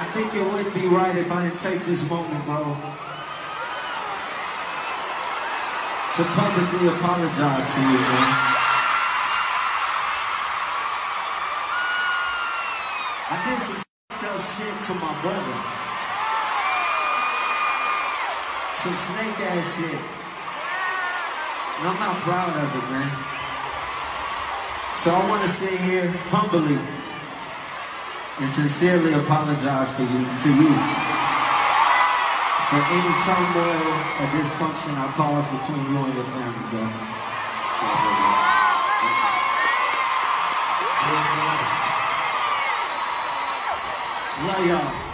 I think it wouldn't be right if I didn't take this moment, bro, to publicly apologize to you, man. I did some up shit to my brother. Some snake ass shit. And I'm not proud of it, man. So I want to sit here humbly and sincerely apologize for you, to you for any turmoil or dysfunction I caused between you and your family, bro. Love y'all.